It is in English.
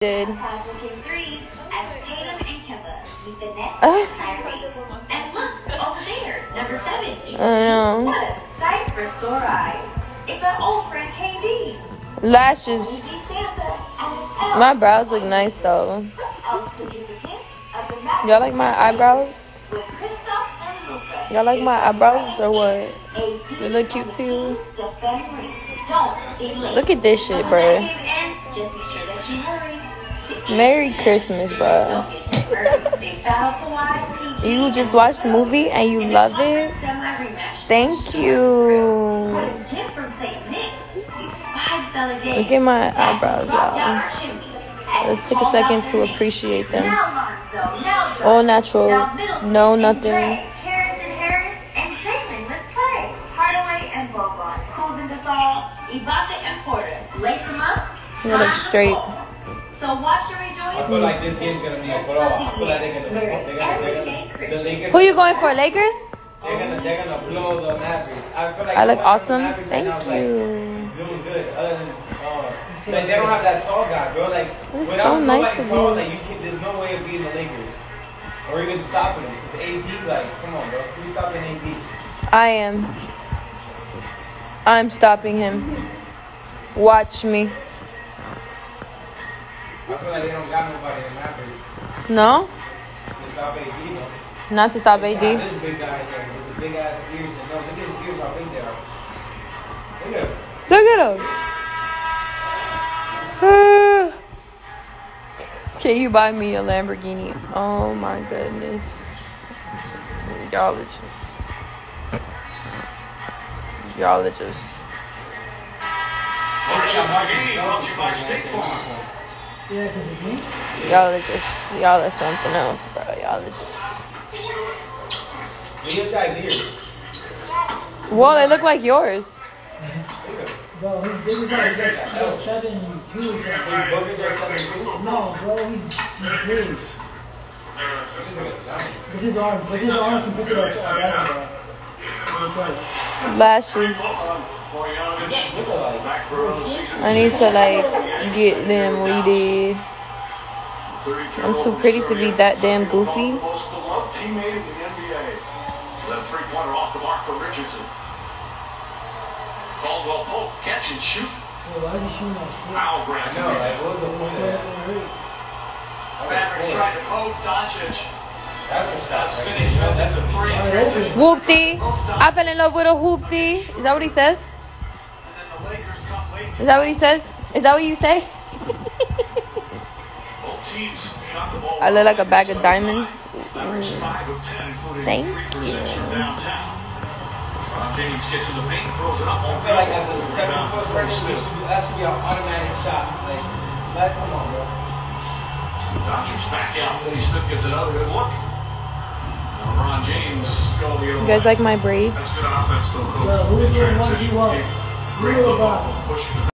did. Three as Tatum and Kemba meet Uh. Kyrie. And look, over there, number seven. I know. What a sight for sore eyes. It's our old friend KD. Lashes. We see Santa and an My brows look nice though. elf to give the gift of the magic Y'all like my eyebrows? with Kristaps and Luka. Y'all like my eyebrows or what? They look cute too. defend ring. Don't be late. Look at this shit, bruh. Merry Christmas, PG, You just watched the movie and you love it? Thank you. Look at my eyebrows, y'all. Let's take a second to appreciate them. All natural. No nothing. They look straight. Roll. So watch your I feel like this game's gonna be a draw. I feel like they're gonna, they're gonna, they're gonna, the Lakers. Who you going for, Lakers? They're gonna, they're gonna blow the Mavericks. I feel like I look awesome. Mavericks right Thank now is, like, you. Doing good. Other than, uh, like they don't have that tall guy, bro. Like That's without so nice nobody of tall, you. like you can, there's no way of beating the Lakers or even stopping them. Because AD, like, come on, bro. Who's stopping AD? I am. I'm stopping him. Watch me. I feel like they don't got nobody in the Mavericks No? to stop AD, though. Not to stop AD. This big guy there with the big ass ears. And no, look at his ears how big they are. Look at him. Look at him. Can you buy me a Lamborghini? Oh my goodness. Y'all are just. Y'all are just. brought you by State Farm. Y'all are just. Y'all are something else, bro. Y'all are just. Look at this guy's ears. Well, they look like yours. Look at him. Bro, his biggest is like like seven two or something. His boogers are seven two. No, bro, he's, he's big. This is like a giant. With his arms, with his arms compared to like a basketball. Lashes. Bogdanovich, Look alike. back for another season. I need to like get them weeded. I'm too pretty to be that damn goofy. Teammate in the NBA. That three-pointer off the mark for Richardson. Caldwell Pope, catch and shoot. Why is he shooting that? Foul I granted. like, what was the point of that that? gonna hurt? I Mavericks tried to post Doncic. That's a That's right finished. there. That's a three in Wide transition. open. Whoopty. I fell in love with a hoopty. Is that what he says? Is that what he says? Is that what you say? Both teams shot the ball. I look like a bag of diamonds. Mavericks Mm. five of ten, including Thank three for six you. from Jennings gets in the paint, throws it up. I feel like as a seven foot person, you that should be an automatic shot. Like, like, come on, bro. Dodgers back out. Finney Smith gets another good look. Now Ron James go the other You guys like my braids? That's good offense, Coco. Bro, who is doing 1v1? Look about the